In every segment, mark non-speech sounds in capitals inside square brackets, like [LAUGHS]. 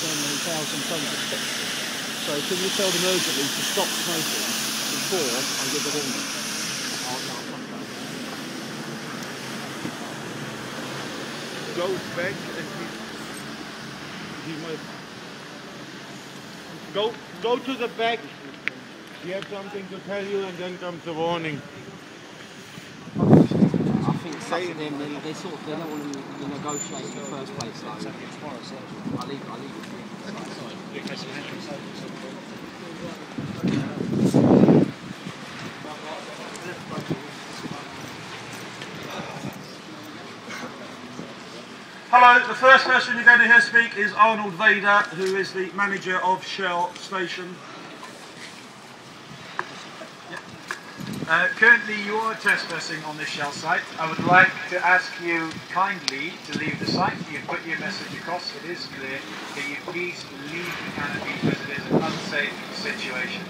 tons of. So can you tell them urgently to stop smoking before I give the warning? goes back and he, he might go go to the back. He has something to tell you, and then comes the warning. To them. They, they sort of they don't want to negotiate in the first place. Though. I leave, I leave it. to. Hello, the first person you're going to hear speak is Arnold Vader, who is the manager of Shell Station. Uh, currently, you are trespassing on the Shell site. I would like to ask you kindly to leave the site. You've put your message across. It is clear. Can you please leave the canopy because it is an unsafe situation?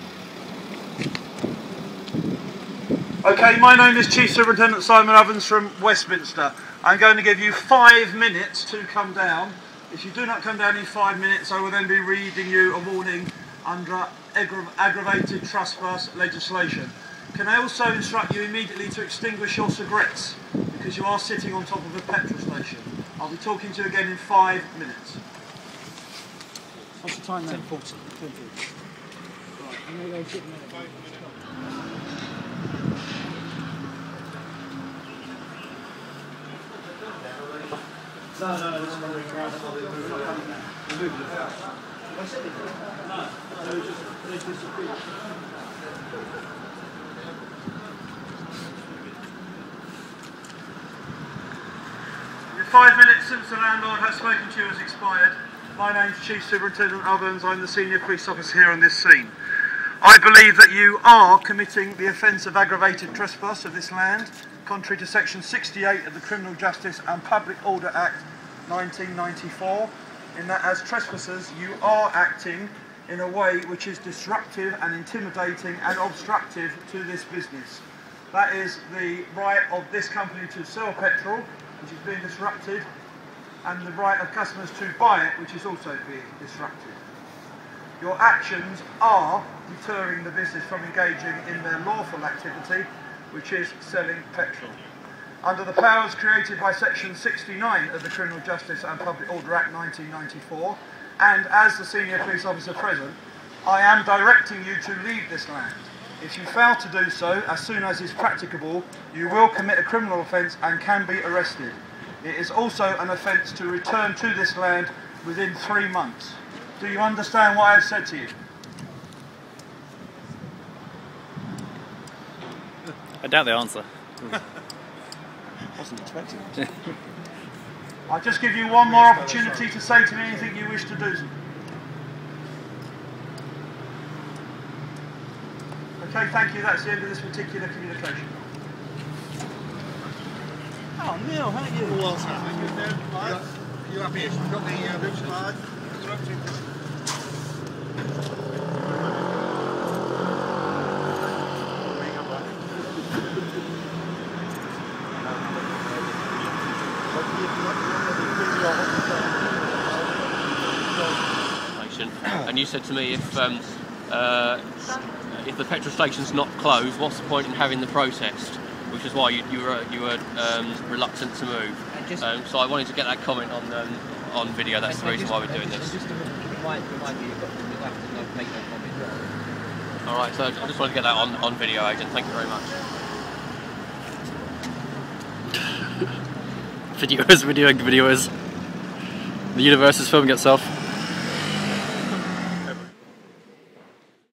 Okay, my name is Chief Superintendent Simon Evans from Westminster. I'm going to give you five minutes to come down. If you do not come down in five minutes, I will then be reading you a warning under aggra- aggravated trespass legislation. Can I also instruct you immediately to extinguish your cigarettes because you are sitting on top of a petrol station. I'll be talking to you again in five minutes. What's the time now? 10.40. 10.40. Right, I'm going to go sit there. No, no, no, this is moving around. They're moving it. I said it. No, no, it's just, they disappeared. Five minutes since the landlord has spoken to you has expired. My name's Chief Superintendent Ovens. I'm the senior police officer here on this scene. I believe that you are committing the offence of aggravated trespass of this land, contrary to section 68 of the Criminal Justice and Public Order Act 1994, in that as trespassers you are acting in a way which is disruptive and intimidating and obstructive to this business. That is the right of this company to sell petrol, which is being disrupted, and the right of customers to buy it, which is also being disrupted. Your actions are deterring the business from engaging in their lawful activity, which is selling petrol. Under the powers created by Section 69 of the Criminal Justice and Public Order Act 1994, and as the senior police officer present, I am directing you to leave this land. If you fail to do so, as soon as is practicable, you will commit a criminal offence and can be arrested. It is also an offence to return to this land within three months. Do you understand what I have said to you? I doubt the answer. [LAUGHS] Wasn't expecting it. I'll just give you one more opportunity to say to me anything you wish to do. Okay, thank you. That's the end of this particular communication. Oh, Neil, how are you? What's happening? You there, Clyde? You happy? You got the uh, roof card? station, and you said to me if um, uh, if the petrol station's not closed, what's the point in having the protest? Which is why you, you were you were um, reluctant to move. And just- Um, so I wanted to get that comment on um, on video. That's the And reason just- why we're and doing just- this. and Just to remind, remind you, you've got, you'll have to no- make no comment. All right. So I just wanted to get that on, on video, agent. Thank you very much. [LAUGHS] Videos, videoing videos. The universe is filming itself.